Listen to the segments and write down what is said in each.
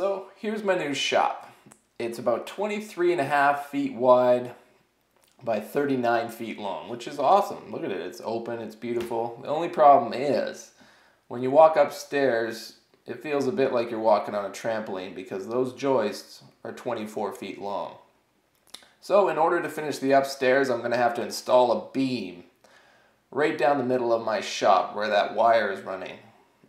so here's my new shop. It's about 23 and a half feet wide by 39 feet long, which is awesome. Look at it, it's open, it's beautiful. The only problem is, when you walk upstairs, it feels a bit like you're walking on a trampoline because those joists are 24 feet long. So in order to finish the upstairs, I'm going to have to install a beam right down the middle of my shop where that wire is running.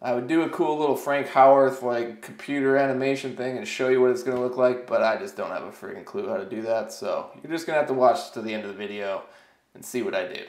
I would do a cool little Frank Howarth like computer animation thing and show you what it's to look like, but I just don't have a freaking clue how to do that, so you're just to have to watch to the end of the video and see what I do.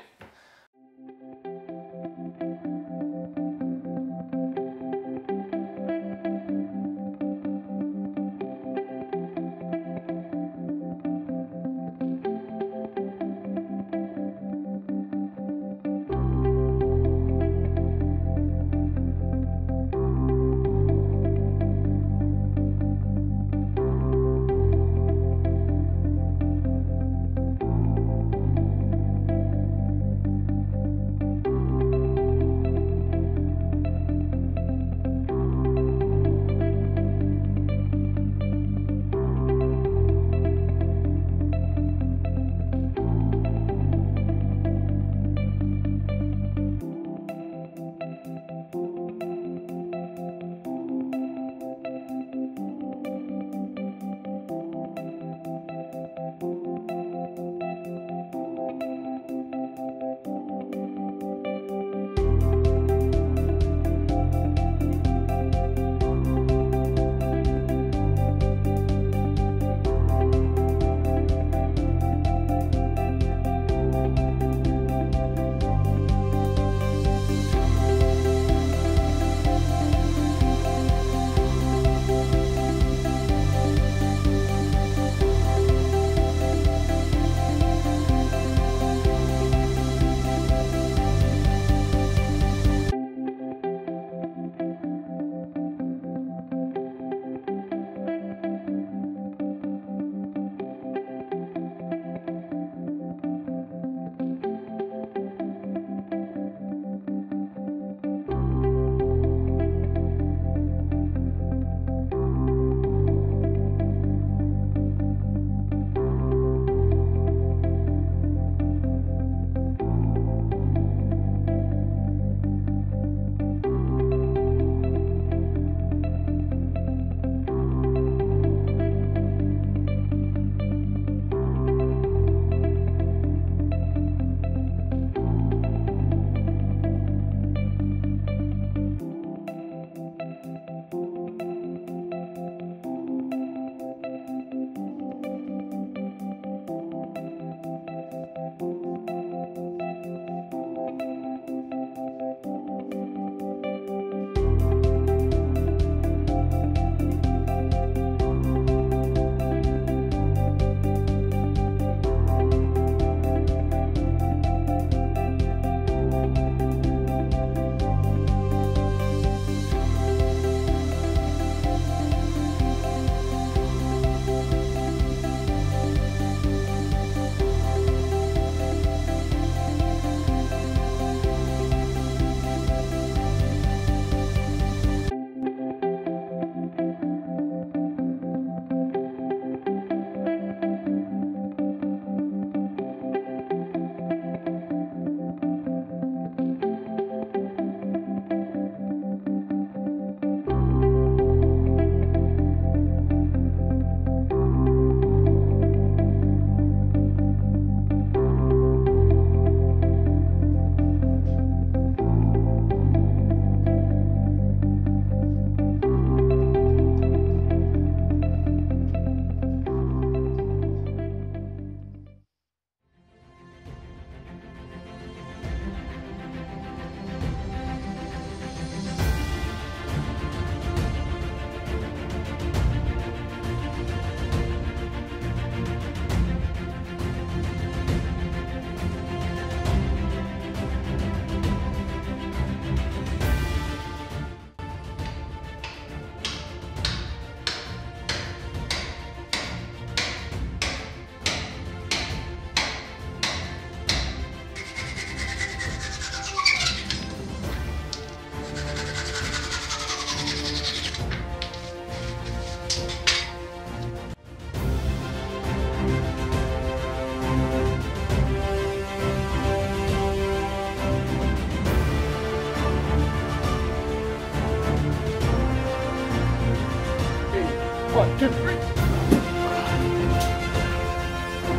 One, two, three.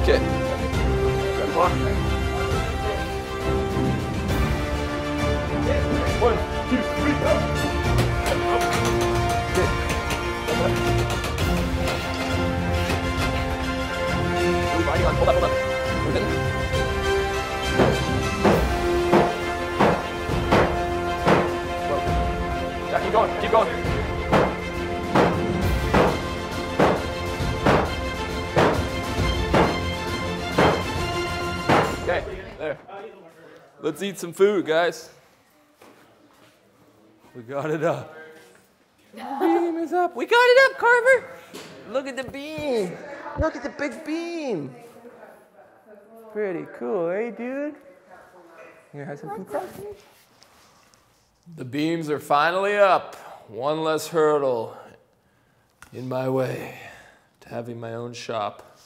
Okay. Good block. One, two, three, go. On, Keep going, keep going. There. Let's eat some food, guys. We got it up. Beam is up. We got it up, Carver. Look at the beam. Look at the big beam. Pretty cool, eh, dude? You gonna have some cross? The beams are finally up. One less hurdle in my way to having my own shop.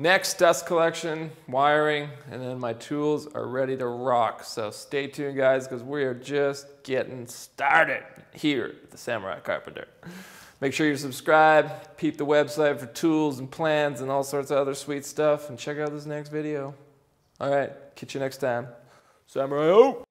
Next, dust collection, wiring, and then my tools are ready to rock. So stay tuned, guys, because we are just getting started here at the Samurai Carpenter. Make sure you subscribe, peep the website for tools and plans and all sorts of other sweet stuff, and check out this next video. All right, catch you next time. Samurai out!